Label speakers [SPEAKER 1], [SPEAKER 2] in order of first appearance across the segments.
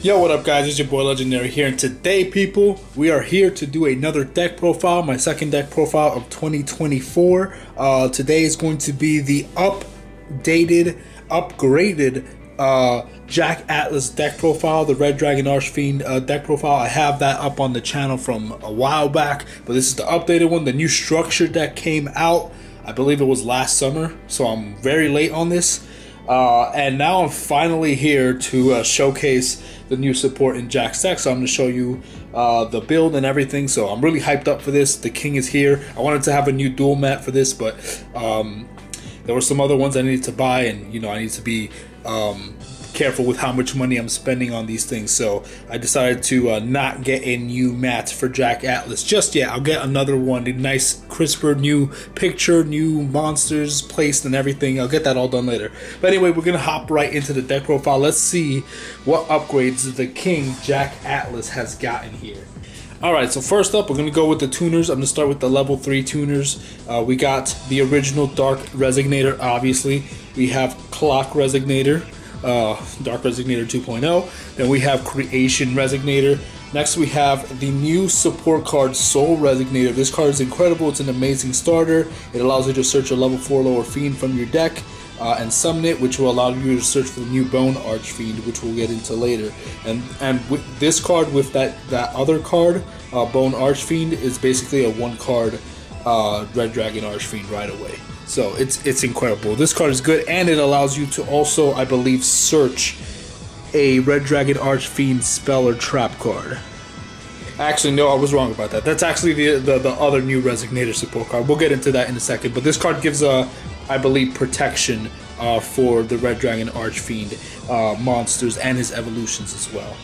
[SPEAKER 1] Yo, what up, guys? It's your boy Legendary here, and today, people, we are here to do another deck profile, my second deck profile of 2024. Uh, today is going to be the updated, upgraded uh, Jack Atlas deck profile, the Red Dragon Archfiend uh, deck profile. I have that up on the channel from a while back, but this is the updated one. The new structure deck came out, I believe it was last summer, so I'm very late on this. Uh, and now I'm finally here to uh, showcase the new support in Jack's deck. So I'm going to show you uh, the build and everything. So I'm really hyped up for this. The King is here. I wanted to have a new duel mat for this, but um, there were some other ones I needed to buy, and you know I need to be um, careful with how much money I'm spending on these things. So I decided to uh, not get a new mat for Jack Atlas just yet. I'll get another one, a nice, crisper new picture, new monsters placed and everything. I'll get that all done later. But anyway, we're gonna hop right into the deck profile. Let's see what upgrades the King Jack Atlas has gotten here. Alright, so first up, we're to go with the tuners. I'm to start with the level 3 tuners. Uh, we got the original Dark Resonator, obviously. We have Clock Resonator uh, Dark Resonator 2.0. Then we have Creation Resonator. Next, we have the new support card Soul Resonator. This card is incredible. It's an amazing starter. It allows you to search a level 4 lower fiend from your deck. Uh, and summon it, which will allow you to search for the new Bone Archfiend, which we'll get into later. And and with this card, with that that other card, uh, Bone Archfiend, is basically a one card uh, Red Dragon Archfiend right away. So it's it's incredible. This card is good, and it allows you to also, I believe, search a Red Dragon Archfiend spell or trap card. Actually, no, I was wrong about that. That's actually the, the, the other new Resonator support card. We'll get into that in a second. But this card gives a, I believe, protection uh, for the Red Dragon Archfiend uh, monsters and his evolutions as well.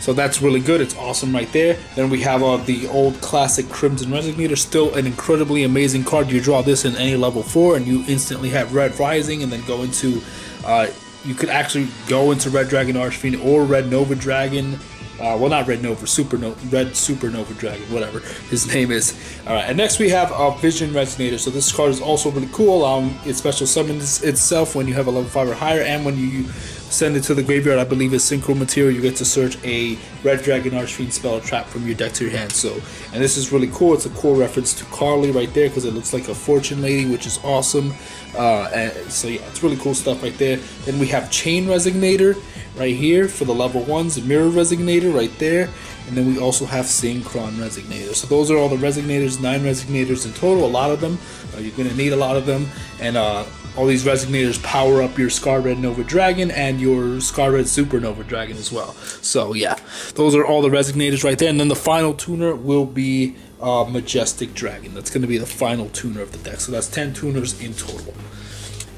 [SPEAKER 1] So that's really good. It's awesome right there. Then we have uh, the old classic Crimson Resonator. Still an incredibly amazing card. You draw this in any level 4 and you instantly have Red Rising and then go into... Uh, you could actually go into Red Dragon Archfiend or Red Nova Dragon. Uh, well, not Red Nova, Super no Red Supernova Dragon, whatever his name is. All right, and next we have a Vision Resonator. So this card is also really cool. Um, it special summons itself when you have a level five or higher, and when you send it to the graveyard, I believe is synchro material. You get to search a Red Dragon Archfiend spell trap from your deck to your hand. So, and this is really cool. It's a cool reference to Carly right there because it looks like a fortune lady, which is awesome. Uh, and so yeah, it's really cool stuff right there. Then we have Chain Resonator right here for the level ones, Mirror Resonator right there, and then we also have Synchron Resonator. So those are all the Resonators, nine Resonators in total. A lot of them. Uh, you're gonna need a lot of them, and uh, all these Resonators power up your Scar Red Nova Dragon and your Scar Red Supernova Dragon as well. So yeah, those are all the Resonators right there. And then the final tuner will be uh, Majestic Dragon. That's going to be the final tuner of the deck. So that's 10 tuners in total.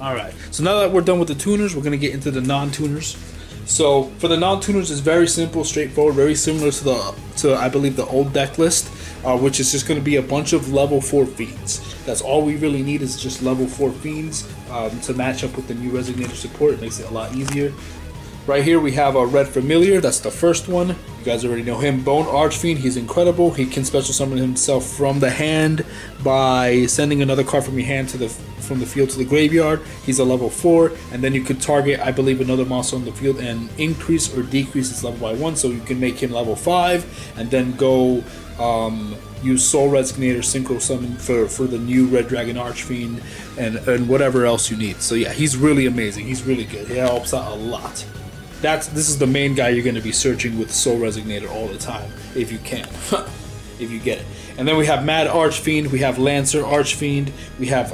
[SPEAKER 1] Alright, so now that we're done with the tuners, we're going to get into the non-tuners. So for the non-tuners, it's very simple, straightforward, very similar to the to I believe the old deck list, uh, which is just going to be a bunch of level four fiends. That's all we really need is just level four fiends um, to match up with the new Resonator support. It makes it a lot easier. Right here we have a Red Familiar, that's the first one. You guys already know him. Bone Archfiend, he's incredible. He can special summon himself from the hand by sending another card from your hand to the from the field to the graveyard. He's a level 4, and then you could target, I believe, another monster on the field and increase or decrease his level by 1, so you can make him level 5, and then go um, use Soul Resonator, Synchro Summon for, for the new Red Dragon Archfiend, and, and whatever else you need. So yeah, he's really amazing. He's really good. He helps out a lot that's this is the main guy you're going to be searching with Soul Resonator all the time if you can, if you get it. And then we have Mad Archfiend, we have Lancer Archfiend, we have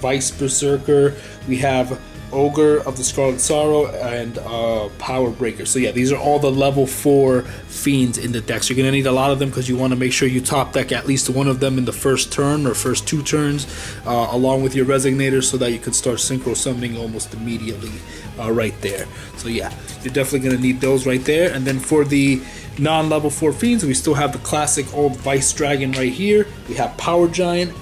[SPEAKER 1] Vice Berserker, we have Ogre of the Scarlet Sorrow, and uh, Power Breaker. So yeah, these are all the level 4 fiends in the decks. You're going to need a lot of them because you want to make sure you top deck at least one of them in the first turn or first two turns, uh, along with your Resonator so that you can start Synchro Summoning almost immediately uh, right there. So yeah, you're definitely going to need those right there. And then for the non-level 4 fiends, we still have the classic old Vice Dragon right here. We have Power Giant,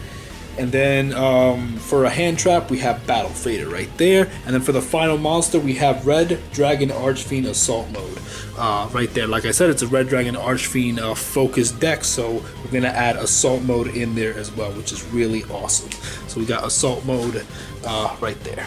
[SPEAKER 1] and then um, for a hand trap, we have Battle Fader right there. And then for the final monster, we have Red Dragon Archfiend Assault Mode uh, right there. Like I said, it's a Red Dragon Archfiend uh, focused deck, so we're going to add Assault Mode in there as well, which is really awesome. So we got Assault Mode uh, right there.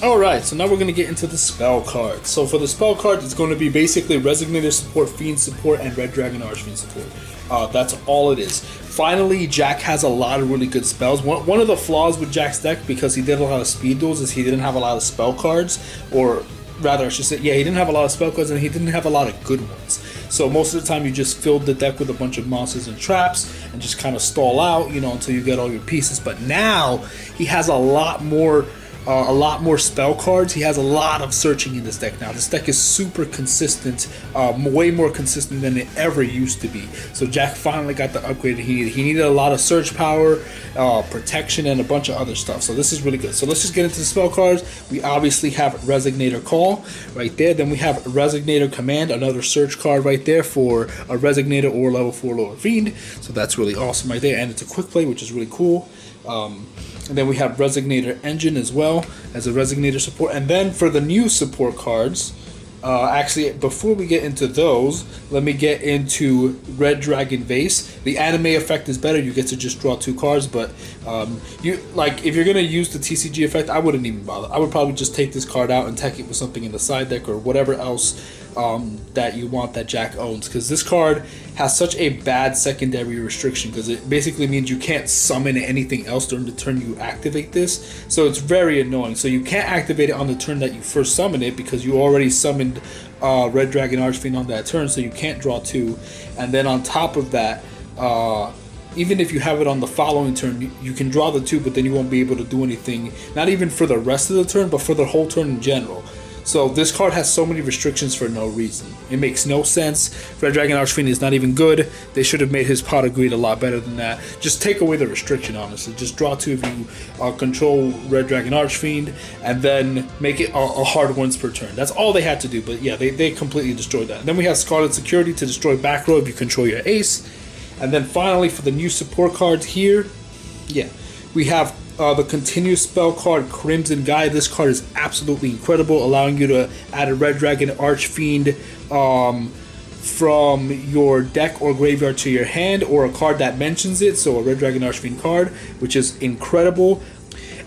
[SPEAKER 1] Alright, so now we're going to get into the spell cards. So for the spell cards, it's going to be basically Resonator support, Fiend support, and Red Dragon Archfiend support. Uh, that's all it is. Finally, Jack has a lot of really good spells. One, one of the flaws with Jack's deck, because he did a lot of speed duels, is he didn't have a lot of spell cards, or rather, I should say, yeah, he didn't have a lot of spell cards, and he didn't have a lot of good ones. So most of the time, you just filled the deck with a bunch of monsters and traps, and just kind of stall out, you know, until you get all your pieces. But now he has a lot more uh, a lot more spell cards. He has a lot of searching in this deck now. This deck is super consistent, um, way more consistent than it ever used to be. So Jack finally got the upgrade he needed. He needed a lot of search power, uh, protection, and a bunch of other stuff. So this is really good. So let's just get into the spell cards. We obviously have Resonator Call right there. Then we have Resonator Command, another search card right there for a Resonator or level 4 lower Fiend. So that's really awesome right there. And it's a quick play, which is really cool. Um, and then we have Resonator Engine as well as a Resonator support. And then for the new support cards, uh, actually, before we get into those, let me get into Red Dragon Vase. The anime effect is better. You get to just draw two cards, but um, you like if you're gonna use the TCG effect, I wouldn't even bother. I would probably just take this card out and tech it with something in the side deck or whatever else um, that you want that Jack owns because this card has such a bad secondary restriction because it basically means you can't summon anything else during the turn you activate this. So it's very annoying. So you can't activate it on the turn that you first summon it because you already summoned uh, Red Dragon Archfiend on that turn, so you can't draw two. And then on top of that, uh, even if you have it on the following turn, you, you, can draw the two, but then you won't be able to do anything, not even for the rest of the turn, but for the whole turn in general. So this card has so many restrictions for no reason. It makes no sense. Red Dragon Archfiend is not even good. They should have made his Pot of Greed a lot better than that. Just take away the restriction, honestly. Just draw two if you uh, control Red Dragon Archfiend, and then make it a, a, hard once per turn. That's all they had to do. But yeah, they, they completely destroyed that. And then we have Scarlet Security to destroy back row if you control your ace. And then finally, for the new support cards here, yeah, we have uh, the continuous spell card Crimson Gaia. This card is absolutely incredible, allowing you to add a Red Dragon Archfiend um, from your deck or graveyard to your hand, or a card that mentions it. So a Red Dragon Archfiend card, which is incredible.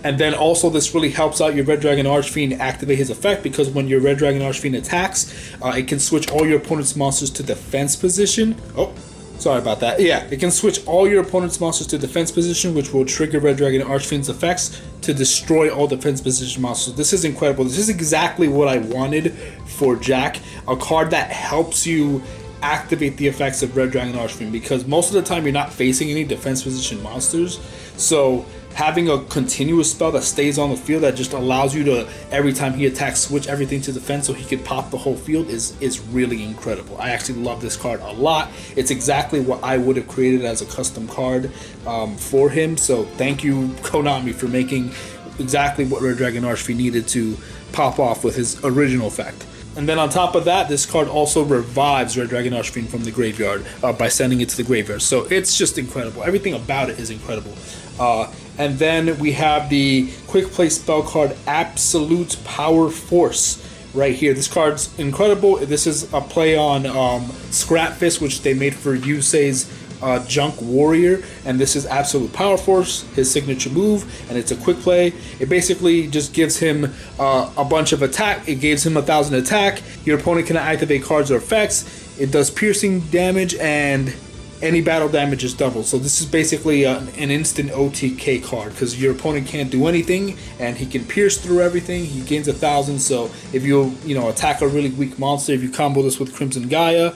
[SPEAKER 1] And then also this really helps out your Red Dragon Archfiend activate his effect because when your Red Dragon Archfiend attacks, uh, it can switch all your opponent's monsters to defense position. Oh, Sorry about that. Yeah, it can switch all your opponent's monsters to defense position, which will trigger Red Dragon Archfiend's effects to destroy all defense position monsters. This is incredible. This is exactly what I wanted for Jack. A card that helps you activate the effects of Red Dragon Archfiend because most of the time you're not facing any defense position monsters. So having a continuous spell that stays on the field that just allows you to every time he attacks switch everything to defense so he could pop the whole field is is really incredible i actually love this card a lot it's exactly what i would have created as a custom card um, for him so thank you konami for making exactly what red dragon archfiend needed to pop off with his original effect and then on top of that, this card also revives Red Dragon Archfiend from the graveyard uh, by sending it to the graveyard. So it's just incredible. Everything about it is incredible. Uh, and then we have the quick play spell card Absolute Power Force right here. This card's incredible. This is a play on um, Scrap Fist, which they made for Yusei's uh, Junk Warrior, and this is Absolute Power Force, his signature move, and it's a quick play. It basically just gives him uh, a bunch of attack. It gives him a thousand attack. Your opponent can activate cards or effects. It does piercing damage and any battle damage is doubled. So this is basically a, an instant OTK card because your opponent can't do anything and he can pierce through everything. He gains a thousand. So if you you know attack a really weak monster, if you combo this with Crimson Gaia,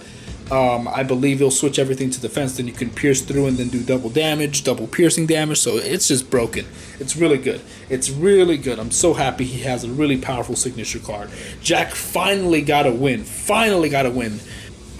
[SPEAKER 1] um, I believe you'll switch everything to defense. Then you can pierce through and then do double damage, double piercing damage. So it's just broken. It's really good. It's really good. I'm so happy he has a really powerful signature card. Jack finally got a win. Finally got a win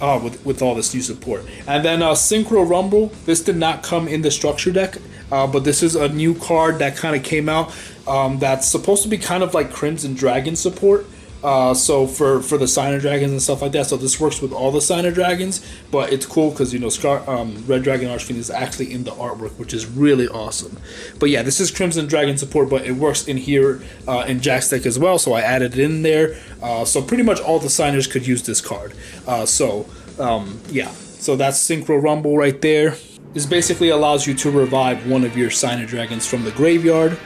[SPEAKER 1] uh, with, with all this new support. And then uh, Synchro Rumble, this did not come in the structure deck, uh, but this is a new card that kind of came out um, that's supposed to be kind of like Crimson Dragon support. Uh, so for for the signer dragons and stuff like that. So this works with all the signer dragons, but it's cool because you know Scar um, Red Dragon Archfiend is actually in the artwork, which is really awesome. But yeah, this is Crimson Dragon support, but it works in here uh, in Jack's deck as well. So I added it in there. Uh, so pretty much all the signers could use this card. Uh, so um, yeah, so that's Synchro Rumble right there. This basically allows you to revive one of your signer dragons from the graveyard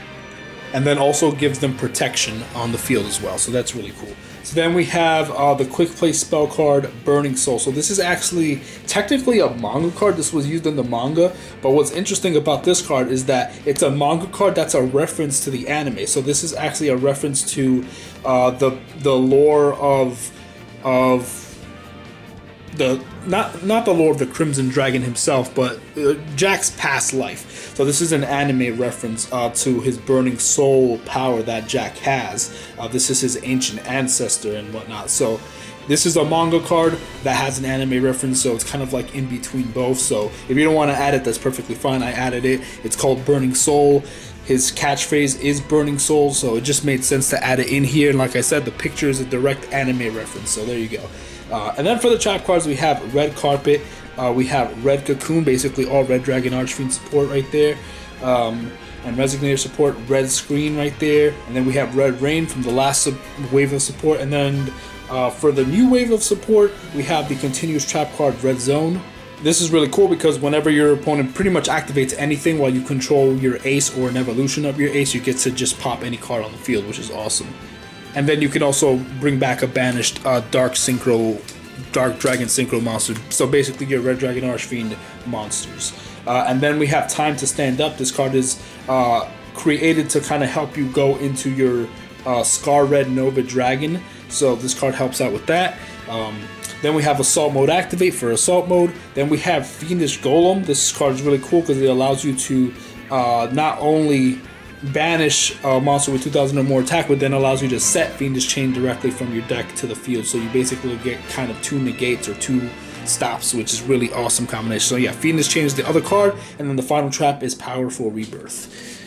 [SPEAKER 1] and then also gives them protection on the field as well. So that's really cool. So then we have uh, the quick play spell card Burning Soul. So this is actually technically a manga card. This was used in the manga, but what's interesting about this card is that it's a manga card that's a reference to the anime. So this is actually a reference to uh, the the lore of of the not not the Lord of the Crimson Dragon himself, but uh, Jack's past life. So this is an anime reference uh, to his burning soul power that Jack has. Uh, this is his ancient ancestor and whatnot. So this is a manga card that has an anime reference, so it's kind of like in between both. So if you don't want to add it, that's perfectly fine. I added it. It's called Burning Soul. His catchphrase is Burning Soul, so it just made sense to add it in here. And like I said, the picture is a direct anime reference. So there you go. Uh, and then for the trap cards, we have Red Carpet, uh, we have Red Cocoon, basically all Red Dragon Archfiend support right there. Um, and Resonator support, Red Screen right there. And then we have Red Rain from the last wave of support. And then uh, for the new wave of support, we have the continuous trap card Red Zone. This is really cool because whenever your opponent pretty much activates anything while you control your ace or an evolution of your ace, you get to just pop any card on the field, which is awesome. And then you can also bring back a banished uh, Dark Synchro, Dark Dragon Synchro monster. So basically your Red Dragon Archfiend monsters. Uh, and then we have Time to Stand Up. This card is uh, created to kind of help you go into your uh, Scar Red Nova Dragon. So this card helps out with that. Um, then we have Assault Mode Activate for Assault Mode. Then we have Fiendish Golem. This card is really cool because it allows you to uh, not only banish a monster with 2000 or more attack, but then allows you to set Fiendish Chain directly from your deck to the field. So you basically get kind of two negates or two stops, which is really awesome combination. So yeah, Fiendish Chain is the other card, and then the final trap is Powerful Rebirth.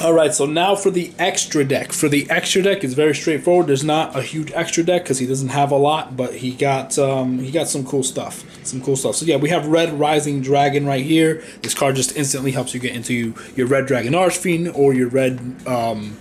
[SPEAKER 1] All right, so now for the extra deck. For the extra deck, it's very straightforward. There's not a huge extra deck because he doesn't have a lot, but he got um, he got some cool stuff. Some cool stuff. So yeah, we have Red Rising Dragon right here. This card just instantly helps you get into your Red Dragon Archfiend or your Red um,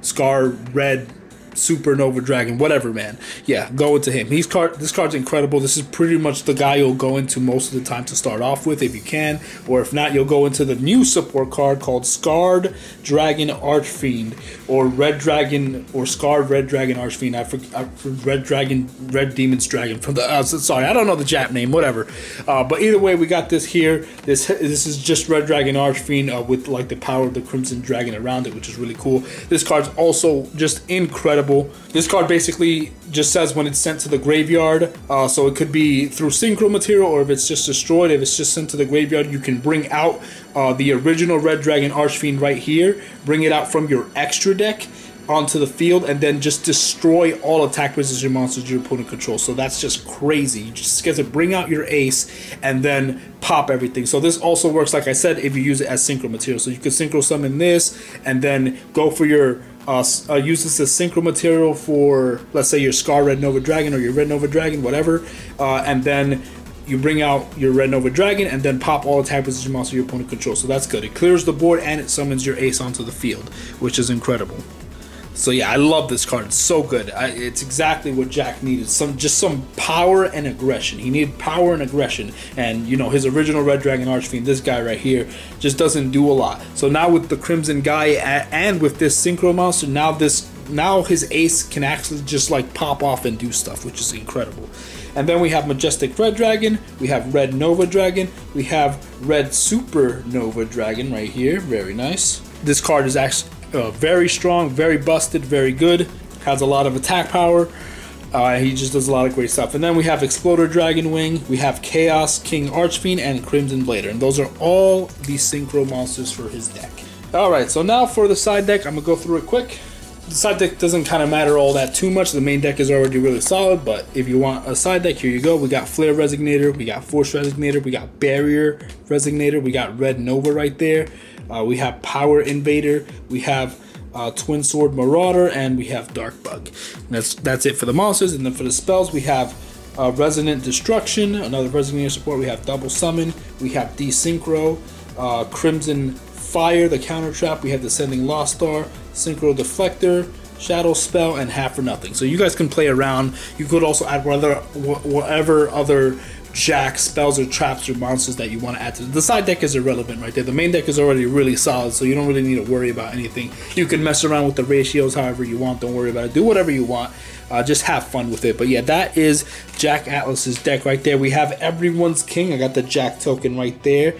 [SPEAKER 1] Scar Red Supernova Dragon, whatever, man. Yeah, go into him. He's card. This card's incredible. This is pretty much the guy you'll go into most of the time to start off with, if you can, or if not, you'll go into the new support card called Scarred Dragon Archfiend, or Red Dragon, or Scarred Red Dragon Archfiend. I forget Red Dragon, Red Demon's Dragon from the. Uh, sorry, I don't know the Jap name. Whatever. Uh, but either way, we got this here. This this is just Red Dragon Archfiend uh, with like the power of the Crimson Dragon around it, which is really cool. This card's also just incredible incredible. This card basically just says when it's sent to the graveyard. Uh, so it could be through synchro material or if it's just destroyed, if it's just sent to the graveyard, you can bring out uh, the original Red Dragon Archfiend right here, bring it out from your extra deck onto the field and then just destroy all attack position monsters your opponent controls. So that's just crazy. You just get to bring out your ace and then pop everything. So this also works, like I said, if you use it as synchro material. So you could synchro summon this and then go for your uh, uh, use this synchro material for, let's say, your Scar Red Nova Dragon or your Red Nova Dragon, whatever, uh, and then you bring out your Red Nova Dragon and then pop all attack position monsters your opponent controls. So that's good. It clears the board and it summons your ace onto the field, which is incredible. So yeah, I love this card. It's so good. I, it's exactly what Jack needed. Some just some power and aggression. He needed power and aggression. And you know his original Red Dragon Archfiend, this guy right here, just doesn't do a lot. So now with the Crimson Gaia and with this Synchro monster, now this now his ace can actually just like pop off and do stuff, which is incredible. And then we have Majestic Red Dragon, we have Red Nova Dragon, we have Red Super Nova Dragon right here. Very nice. This card is actually uh, very strong, very busted, very good. Has a lot of attack power. Uh, he just does a lot of great stuff. And then we have Exploder Dragon Wing, we have Chaos King Archfiend, and Crimson Blader. And those are all the synchro monsters for his deck. Alright, so now for the side deck, I'm going to go through it quick. The side deck doesn't kind of matter all that too much. The main deck is already really solid, but if you want a side deck, here you go. We got Flare Resonator, we got Force Resonator, we got Barrier Resonator, we got Red Nova right there. Uh, we have Power Invader. We have uh, Twin Sword Marauder, and we have Dark Bug. And that's that's it for the monsters. And then for the spells, we have uh, Resonant Destruction, another Resonator support. We have Double Summon. We have Desynchro, uh, Crimson Fire, the counter trap. We have Descending Lost Star, Synchro Deflector, Shadow Spell, and Half for Nothing. So you guys can play around. You could also add whatever, whatever other jack spells or traps or monsters that you want to add to the side deck is irrelevant right there. The main deck is already really solid so you don't really need to worry about anything. You can mess around with the ratios however you want don't worry about it. Do whatever you want uh, just have fun with it. But yeah that is jack atlas's deck right there. We have everyone's king. I got the jack token right there.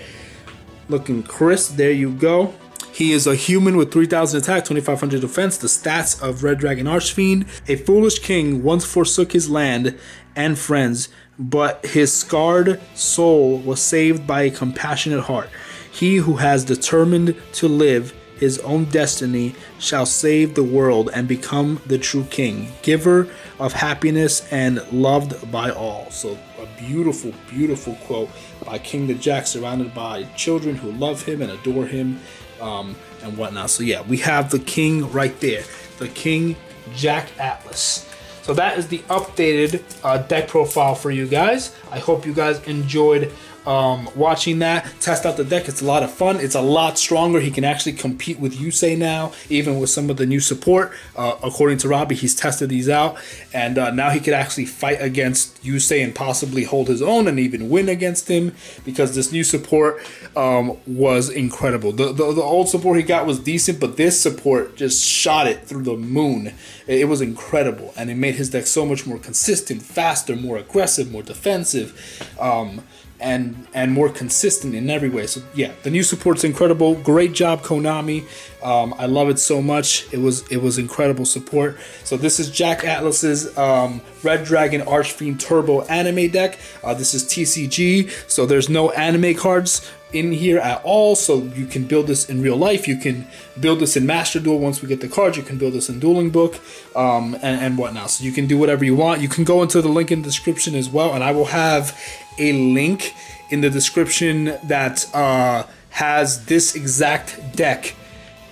[SPEAKER 1] Looking crisp. There you go he is a human with 3000 attack, 2500 defense, the stats of Red Dragon Archfiend. A foolish king once forsook his land and friends, but his scarred soul was saved by a compassionate heart. He who has determined to live his own destiny shall save the world and become the true king, giver of happiness and loved by all. So, a beautiful, beautiful quote by King the Jack, surrounded by children who love him and adore him um, and whatnot. So yeah, we have the king right there, the king Jack Atlas. So that is the updated uh, deck profile for you guys. I hope you guys enjoyed um, watching that. Test out the deck. It's a lot of fun. It's a lot stronger. He can actually compete with Yusei now, even with some of the new support. Uh, according to Robbie, he's tested these out, and uh, now he could actually fight against Yusei and possibly hold his own and even win against him because this new support um, was incredible. The, the, the old support he got was decent, but this support just shot it through the moon. It, it was incredible, and it made his deck so much more consistent, faster, more aggressive, more defensive. Um, and and more consistent in every way. So yeah, the new support's incredible. Great job, Konami. Um, I love it so much. It was it was incredible support. So this is Jack Atlas's um, Red Dragon Archfiend Turbo anime deck. Uh, this is TCG, so there's no anime cards in here at all so you can build this in real life. You can build this in master duel. Once we get the cards you can build this in dueling book um, and, and whatnot. So you can do whatever you want. You can go into the link in the description as well and i will have a link in the description that uh, has this exact deck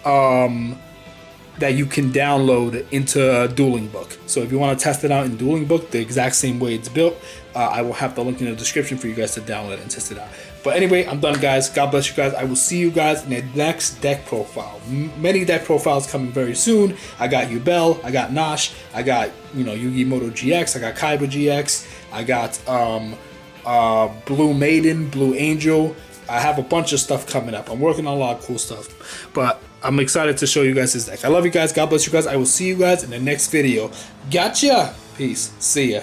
[SPEAKER 1] um, that you can download into a Dueling Book. So if you want to test it out in Dueling Book, the exact same way it's built, uh, I will have the link in the description for you guys to download and test it out. But anyway, I'm done, guys. God bless you guys. I will see you guys in the next deck profile. M many deck profiles coming very soon. I got Yubel, I got Nash, I got you know Yugi Muto GX, I got Kaiba GX, I got um, uh, Blue Maiden, Blue Angel. I have a bunch of stuff coming up. I'm working on a lot of cool stuff, but I'm excited to show you guys this deck. I love you guys. God bless you guys. I will see you guys in the next video. Gotcha. Peace. See ya.